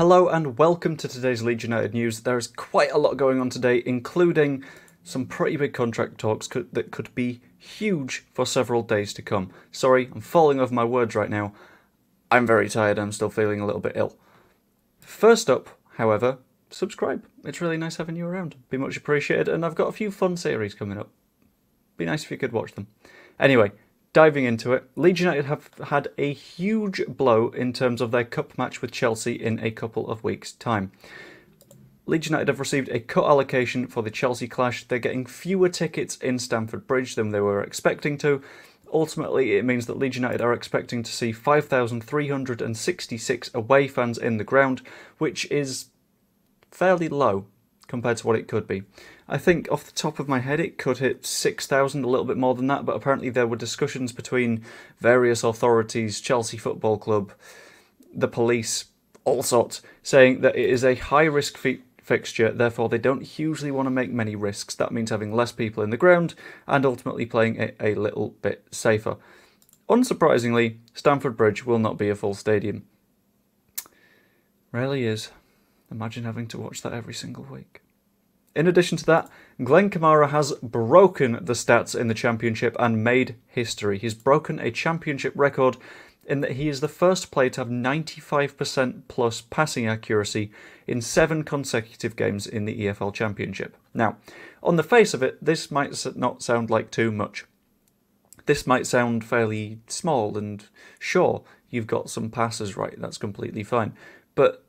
Hello and welcome to today's Leeds United news. There is quite a lot going on today, including some pretty big contract talks could, that could be huge for several days to come. Sorry, I'm falling over my words right now. I'm very tired, I'm still feeling a little bit ill. First up, however, subscribe. It's really nice having you around. Be much appreciated, and I've got a few fun series coming up. Be nice if you could watch them. Anyway, diving into it, Leeds United have had a huge blow in terms of their cup match with Chelsea in a couple of weeks' time. Leeds United have received a cut allocation for the Chelsea clash. They're getting fewer tickets in Stamford Bridge than they were expecting to. Ultimately, it means that Leeds United are expecting to see 5,366 away fans in the ground, which is fairly low compared to what it could be. I think off the top of my head it could hit 6,000, a little bit more than that, but apparently there were discussions between various authorities, Chelsea Football Club, the police, all sorts, saying that it is a high risk fi- fixture, therefore they don't hugely want to make many risks. That means having less people in the ground and ultimately playing it a little bit safer. Unsurprisingly, Stamford Bridge will not be a full stadium. Really is. Imagine having to watch that every single week. In addition to that, Glen Kamara has broken the stats in the championship and made history. He's broken a championship record in that he is the first player to have 95% plus passing accuracy in seven consecutive games in the EFL Championship. Now, on the face of it, this might not sound like too much. This might sound fairly small, and sure, you've got some passes right, that's completely fine. But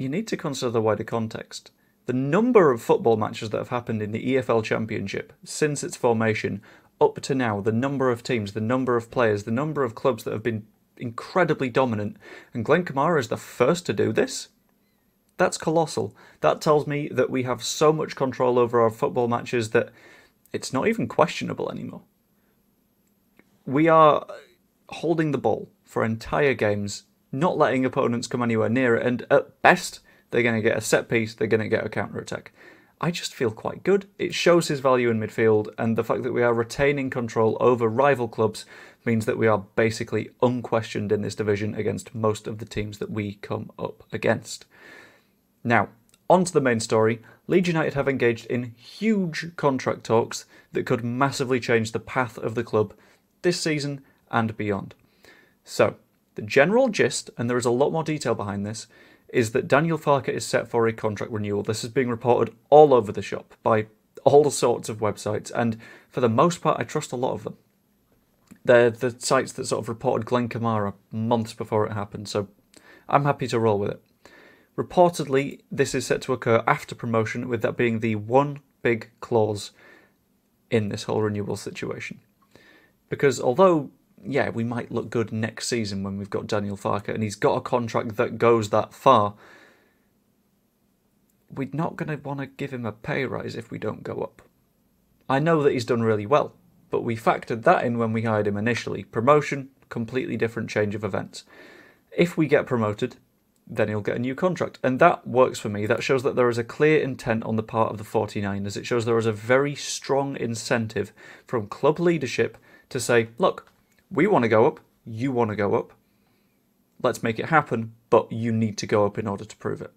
you need to consider the wider context. The number of football matches that have happened in the EFL Championship since its formation up to now, the number of teams, the number of players, the number of clubs that have been incredibly dominant, and Glen Kamara is the first to do this. That's colossal. That tells me that we have so much control over our football matches that it's not even questionable anymore. We are holding the ball for entire games, not letting opponents come anywhere near it, and at best, they're going to get a set piece, they're going to get a counter attack. I just feel quite good. It shows his value in midfield, and the fact that we are retaining control over rival clubs means that we are basically unquestioned in this division against most of the teams that we come up against. Now, on to the main story. Leeds United have engaged in huge contract talks that could massively change the path of the club this season and beyond. So, the general gist, and there is a lot more detail behind this, is that Daniel Farke is set for a contract renewal. This is being reported all over the shop by all sorts of websites, and for the most part, I trust a lot of them. They're the sites that sort of reported Glen Kamara months before it happened, so I'm happy to roll with it. Reportedly, this is set to occur after promotion, with that being the one big clause in this whole renewal situation. Because although yeah, we might look good next season when we've got Daniel Farke and he's got a contract that goes that far. We're not going to want to give him a pay rise if we don't go up. I know that he's done really well, but we factored that in when we hired him initially. Promotion, completely different change of events. If we get promoted, then he'll get a new contract. And that works for me. That shows that there is a clear intent on the part of the 49ers. It shows there is a very strong incentive from club leadership to say, look, we want to go up, you want to go up. Let's make it happen, but you need to go up in order to prove it.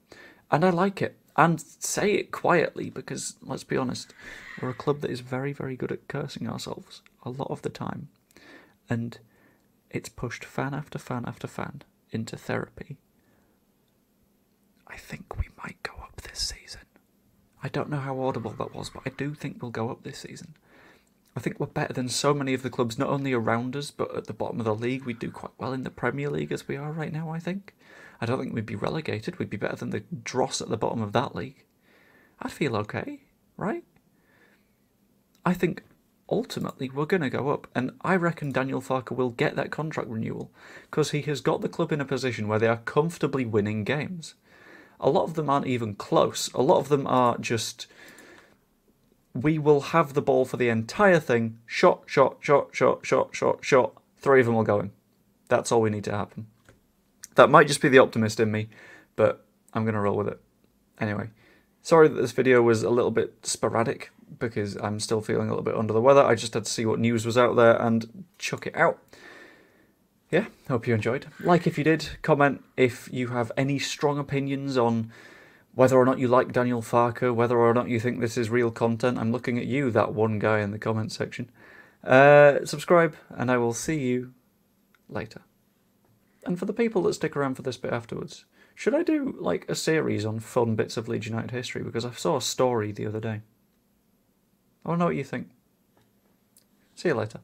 And I like it. And say it quietly because, let's be honest, we're a club that is very, very good at cursing ourselves a lot of the time. And it's pushed fan after fan after fan into therapy. I think we might go up this season. I don't know how audible that was, but I do think we'll go up this season. I think we're better than so many of the clubs, not only around us, but at the bottom of the league. We do quite well in the Premier League as we are right now, I think. I don't think we'd be relegated. We'd be better than the dross at the bottom of that league. I'd feel okay, right? I think ultimately we're going to go up, and I reckon Daniel Farke will get that contract renewal because he has got the club in a position where they are comfortably winning games. A lot of them aren't even close. A lot of them are just we will have the ball for the entire thing. Shot, shot, shot, shot, shot, shot, shot. Three of them will go in. That's all we need to happen. That might just be the optimist in me, but I'm going to roll with it. Anyway, sorry that this video was a little bit sporadic because I'm still feeling a little bit under the weather. I just had to see what news was out there and chuck it out. yeah, hope you enjoyed. Like if you did, comment if you have any strong opinions on whether or not you like Daniel Farke, whether or not you think this is real content. I'm looking at you, that one guy in the comment section. Uh, subscribe, and I will see you later. And for the people that stick around for this bit afterwards, should I do like a series on fun bits of Leeds United history? Because I saw a story the other day. I to know what you think. See you later.